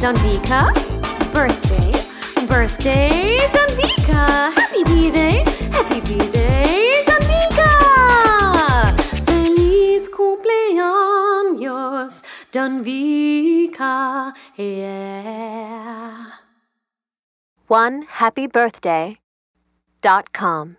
Danvika. Birthday, birthday, Danvika. Happy birthday, happy birthday, Danvika. Feliz cumpleaños, Danvika. Yeah. One happy birthday dot com.